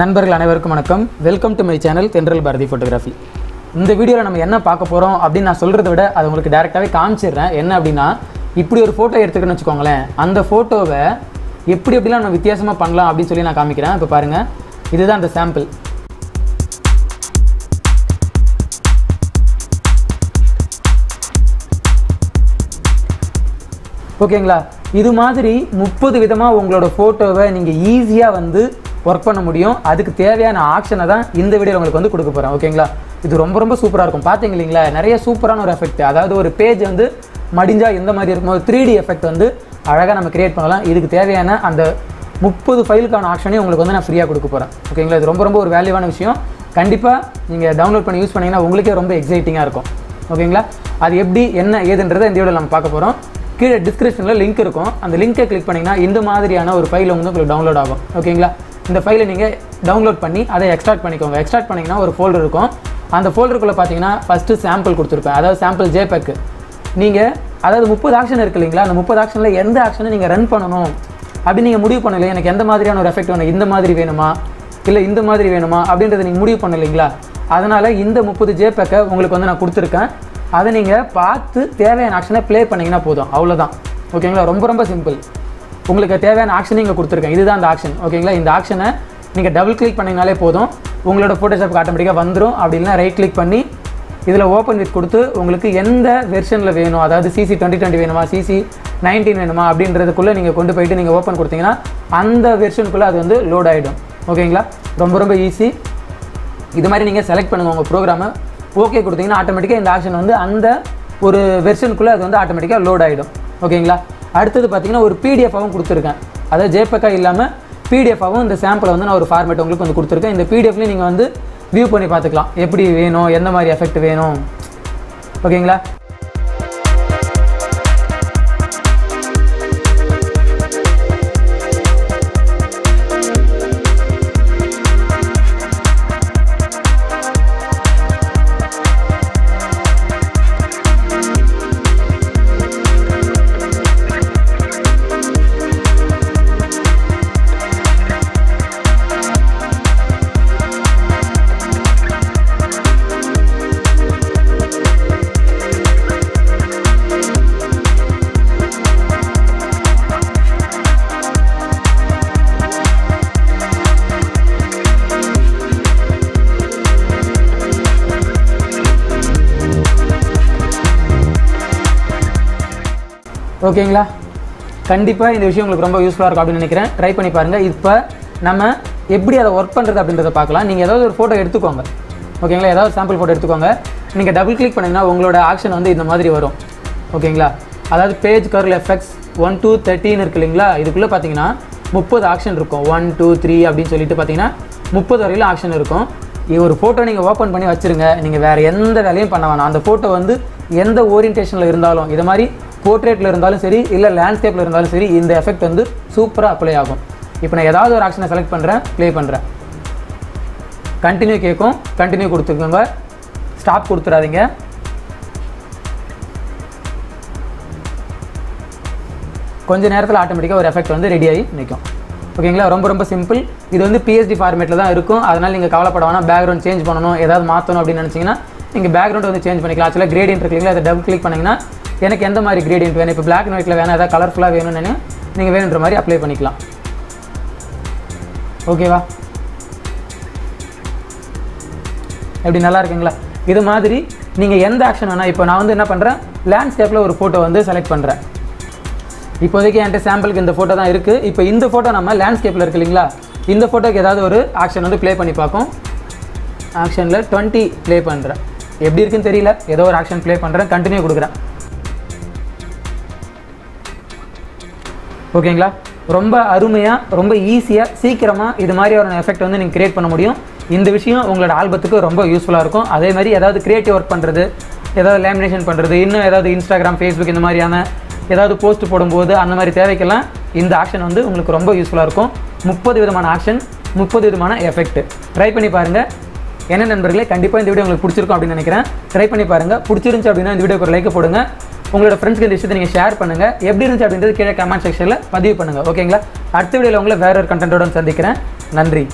நண்பர்கள் அனைவருக்கும் வணக்கம். வெல்கம் டு மை சேனல் தென்றல் பாரதி ஃபோட்டோகிராஃபி இந்த வீடியோவில் நம்ம என்ன பார்க்க போகிறோம் அப்படின்னு நான் சொல்கிறத விட அதை உங்களுக்கு டேரெக்டாகவே காமிச்சிடுறேன். என்ன அப்படின்னா இப்படி ஒரு ஃபோட்டோ எடுத்துக்கணும்னு வச்சுக்கோங்களேன். அந்த ஃபோட்டோவை எப்படி எப்படிலாம் நம்ம வித்தியாசமாக பண்ணலாம் அப்படின்னு சொல்லி நான் காமிக்கிறேன். இப்போ பாருங்கள் இதுதான் அந்த சாம்பிள் ஓகேங்களா இது மாதிரி முப்பது விதமாக உங்களோட ஃபோட்டோவை நீங்கள் ஈஸியாக வந்து ஒர்க் பண்ண முடியும். அதுக்கு தேவையான ஆக்ஷனை தான் இந்த வீடியோ உங்களுக்கு வந்து கொடுக்க போகிறேன் ஓகேங்களா இது ரொம்ப ரொம்ப சூப்பராக இருக்கும். பார்த்தீங்க இல்லைங்களா? நிறைய சூப்பரான ஒரு எஃபெக்ட் அதாவது ஒரு பேஜ் வந்து மடிஞ்சால் எந்த மாதிரி இருக்கும் ஒரு த்ரீ டி எஃபெக்ட் வந்து அழகாக நம்ம கிரியேட் பண்ணலாம். இதுக்கு தேவையான அந்த முப்பது ஃபைலுக்கான ஆப்ஷனையும் உங்களுக்கு வந்து நான் ஃப்ரீயாக கொடுக்க போகிறேன் ஓகேங்களா இது ரொம்ப ரொம்ப ஒரு வேல்யூவான விஷயம். கண்டிப்பாக நீங்கள் டவுன்லோட் பண்ணி யூஸ் பண்ணிங்கன்னா உங்களுக்கே ரொம்ப எக்ஸைட்டிங்காக இருக்கும். ஓகேங்களா அது எப்படி என்ன ஏதுன்றதை இந்த வீடியோவில் நம்ம பார்க்க போகிறோம் கீழே டிஸ்கிரிப்ஷனில் லிங்க் இருக்கும். அந்த லிங்கை கிளிக் பண்ணிங்கன்னா இந்த மாதிரியான ஒரு ஃபைல் வந்து உங்களுக்கு டவுன்லோட் ஆகும். ஓகேங்களா இந்த ஃபைலை நீங்கள் டவுன்லோட் பண்ணி அதை எக்ஸ்ட்ராக்ட் பண்ணிக்கோங்க. எக்ஸ்ட்ராக்ட் பண்ணிங்கன்னா ஒரு ஃபோல்டர் இருக்கும். அந்த ஃபோல்டருக்குள்ளே பார்த்தீங்கன்னா ஃபஸ்ட்டு சாம்பிள் கொடுத்துருப்பேன். அதாவது சாம்பிள் ஜேபேக்கு நீங்கள் அதாவது முப்பது ஆக்ஷன் இருக்கு இல்லைங்களா? அந்த முப்பது ஆக்ஷனில் எந்த ஆக்ஷனை நீங்கள் ரன் பண்ணணும்? அப்படி நீங்கள் முடிவு பண்ணல எனக்கு எந்த மாதிரியான ஒரு எஃபெக்ட் வேணும்? இந்த மாதிரி வேணுமா? இல்லை இந்த மாதிரி வேணுமா? அப்படின்றத நீங்கள் முடிவு பண்ணலைங்களா அதனால் இந்த முப்பது ஜேபேக்கை உங்களுக்கு வந்து நான் கொடுத்துருக்கேன். அதை நீங்கள் பார்த்து தேவையான ஆக்ஷனை ப்ளே பண்ணிங்கன்னா போதும். அவ்வளோதான் ஓகேங்களா ரொம்ப ரொம்ப சிம்பிள் உங்களுக்கு தேவையான ஆக்ஷன் இங்கே கொடுத்துருக்கேன். இதுதான் அந்த ஆக்ஷன் ஓகேங்களா இந்த ஆக்ஷனை நீங்கள் டபுள் கிளிக் பண்ணிங்கனாலே போதும். உங்களோட ஃபோட்டோஷாப் ஆட்டோமேட்டிக்காக வந்துடும் அப்படி இல்லைனா ரைட் கிளிக் பண்ணி இதில் ஓப்பன் வித் கொடுத்து உங்களுக்கு எந்த வெர்ஷனில் வேணும்? அதாவது சிசி டுவெண்ட்டி டுவெண்ட்டி வேணுமா? சிசி நைன்டீன் வேணுமா? அப்படின்றதுக்குள்ளே நீங்கள் கொண்டு போயிட்டு நீங்கள் ஓப்பன் கொடுத்தீங்கன்னா அந்த வெர்ஷனுக்குள்ளே அது வந்து லோட் ஆகிடும் ஓகேங்களா ரொம்ப ரொம்ப ஈஸி இது மாதிரி நீங்கள் செலக்ட் பண்ணுங்கள் உங்கள் ப்ரோக்ராமை ஓகே கொடுத்தீங்கன்னா ஆட்டோமேட்டிக்காக இந்த ஆப்ஷன் வந்து அந்த ஒரு வெர்ஷனுக்குள்ளே அது வந்து ஆட்டோமேட்டிக்காக லோட் ஆகிடும் ஓகேங்களா அடுத்தது பார்த்தீங்கன்னா ஒரு பிடிஎஃபாகவும் கொடுத்துருக்கேன். அதாவது ஜேபக்கா இல்லாமல் பிடிஎஃபாகவும் இந்த சாம்பிளை வந்து நான் ஒரு ஃபார்மேட் உங்களுக்கு வந்து கொடுத்துருக்கேன். இந்த பிடிஎஃப்லேயும் நீங்கள் வந்து வியூ பண்ணி பார்த்துக்கலாம். எப்படி வேணும்? எந்த மாதிரி எஃபெக்ட் வேணும்? ஓகேங்களா? ஓகேங்களா? கண்டிப்பாக இந்த விஷயம் உங்களுக்கு ரொம்ப யூஸ்ஃபுல்லாக இருக்கும் அப்படின்னு நினைக்கிறேன். ட்ரை பண்ணி பாருங்கள் இப்போ நம்ம எப்படி அதை ஒர்க் பண்ணுறது அப்படின்றத பார்க்கலாம். நீங்கள் ஏதாவது ஒரு ஃபோட்டோ எடுத்துக்கோங்க. ஓகேங்களா? ஏதாவது சாம்பிள் ஃபோட்டோ எடுத்துக்கோங்க. நீங்கள் டபுள் கிளிக் பண்ணிங்கன்னா உங்களோட ஆக்ஷன் வந்து இந்த மாதிரி வரும். ஓகேங்களா? அதாவது page curl effects one two தேர்ட்டின்னு இருக்கு இல்லைங்களா? இதுக்குள்ளே பார்த்தீங்கன்னா முப்பது ஆக்ஷன் இருக்கும். ஒன் டூ த்ரீ அப்படின்னு சொல்லிட்டு பார்த்தீங்கன்னா முப்பது வரையிலும் ஆக்ஷன் இருக்கும். இது ஒரு ஃபோட்டோ நீங்கள் ஓப்பன் பண்ணி வச்சுருங்க. நீங்கள் வேறு எந்த வேலையும் பண்ண வேணாம். அந்த ஃபோட்டோ வந்து எந்த ஓரியன்டேஷனில் இருந்தாலும் இது மாதிரி போர்ட்ரேட்டில் இருந்தாலும் சரி இல்லை லேண்ட்ஸ்கேப்பில் இருந்தாலும் சரி இந்த எஃபெக்ட் வந்து சூப்பராக அப்ளை ஆகும். இப்போ நான் ஏதாவது ஒரு ஆக்ஷனை செலக்ட் பண்ணுறேன் ப்ளே பண்ணுறேன் கண்டினியூ கேட்கும் கண்டினியூ கொடுத்துக்கோங்க. ஸ்டாப் கொடுத்துடாதீங்க. கொஞ்ச நேரத்தில் ஆட்டோமேட்டிக்காக ஒரு எஃபெக்ட் வந்து ரெடி ஆகி நிற்கும் ஓகேங்களா ரொம்ப ரொம்ப சிம்பிள் இது வந்து பிஎஸ்டி ஃபார்மேட்டில் தான் இருக்கும். அதனால் நீங்கள் கவலைப்பட வேணாம். பேக்ரவுண்ட் சேஞ்ச் பண்ணணும் ஏதாவது மாற்றணும் அப்படின்னு நினச்சிங்கன்னா நீங்கள் பேக்ரவுண்ட் வந்து சேஞ்ச் பண்ணிக்கலாம். ஆக்சுவலாக கிரேடியன்ட் இருக்கீங்களா அதை டபுள் கிளிக் பண்ணிங்கன்னா எனக்கு எந்த மாதிரி கிரேடியன்ட் வேணும்? இப்போ பிளாக் அண்ட் ஒயிட்டில் வேணும் ஏதாவது கலர்ஃபுல்லாக வேணும்னு நீங்கள் வேணுன்ற மாதிரி அப்ளை பண்ணிக்கலாம். ஓகேவா எப்படி நல்லா இருக்குங்களா? இது மாதிரி நீங்கள் எந்த ஆக்ஷன் வேணால் இப்போ நான் வந்து என்ன பண்ணுறேன் லேண்ட்ஸ்கேப்பில் ஒரு ஃபோட்டோ வந்து செலக்ட் பண்ணுறேன் இப்போதைக்கு என்கிட்ட சாம்பிளுக்கு இந்த ஃபோட்டோ தான் இருக்குது இப்போ இந்த ஃபோட்டோ நம்ம லேண்ட்ஸ்கேப்பில் இருக்கு இல்லைங்களா? இந்த ஃபோட்டோக்கு ஏதாவது ஒரு ஆக்ஷன் வந்து ப்ளே பண்ணி பார்ப்போம். ஆக்ஷனில் டுவெண்ட்டி ப்ளே பண்ணுறேன் எப்படி இருக்குன்னு தெரியல? ஏதோ ஒரு ஆக்ஷன் ப்ளே பண்ணுறேன் கண்டினியூ கொடுக்குறேன். ஓகேங்களா? ரொம்ப அருமையாக ரொம்ப ஈஸியாக சீக்கிரமாக இது மாதிரி ஒரு எஃபெக்ட் வந்து நீங்கள் க்ரியேட் பண்ண முடியும். இந்த விஷயம் உங்களோட ஆல்பத்துக்கு ரொம்ப யூஸ்ஃபுல்லாக இருக்கும். அதே மாதிரி ஏதாவது க்ரியேட்டிவ் ஒர்க் பண்ணுறது ஏதாவது லேமினேஷன் பண்ணுறது இன்னும் ஏதாவது இன்ஸ்டாகிராம் ஃபேஸ்புக் இந்த மாதிரியான ஏதாவது போஸ்ட் போடும்போது அந்த மாதிரி தேவைக்கெல்லாம் இந்த ஆக்ஷன் வந்து உங்களுக்கு ரொம்ப யூஸ்ஃபுல்லாக இருக்கும். முப்பது விதமான ஆக்ஷன் முப்பது விதமான எஃபெக்ட் ட்ரை பண்ணி பாருங்கள் என்ன நண்பர்களே கண்டிப்பாக இந்த வீடியோ உங்களுக்கு பிடிச்சிருக்கும் அப்படின்னு நினைக்கிறேன். ட்ரை பண்ணி பாருங்கள் பிடிச்சிருந்துச்சு அப்படின்னா இந்த வீடியோக்கு ஒரு லைக் போடுங்க. உங்களோட ஃப்ரெண்ட்ஸ்க்கு இந்த விஷயத்தை நீங்கள் ஷேர் பண்ணுங்கள் எப்படி இருந்துச்சு அப்படின்றது கீழே கமெண்ட் செக்ஷனில் பதிவு பண்ணுங்கள் ஓகேங்களா அடுத்த வீடியோவில் உங்களை வேற ஒரு கண்டென்ட்டோட சந்திக்கிறேன். நன்றி.